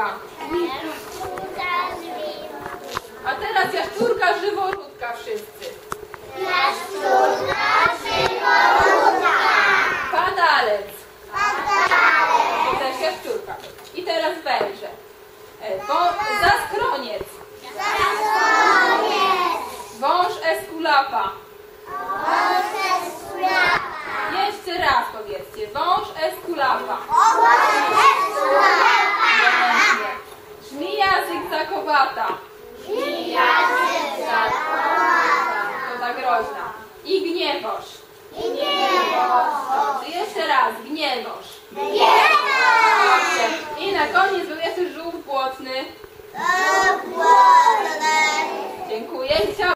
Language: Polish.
jaszczurka? A teraz jaszczurka, żyworódka wszyscy. Padalec. To też jaszczurka. I teraz węże. E, Wą- zaskroniec. Wąż eskulapa. Jeszcze raz powiedzcie. Wąż eskulapa. Zygzakowata. To ta groźna. I gniewoż. Dobrze, jeszcze raz. Gniewoż. Dobrze. I na koniec był jeszcze żółw błotny. Dziękuję. I chciałabym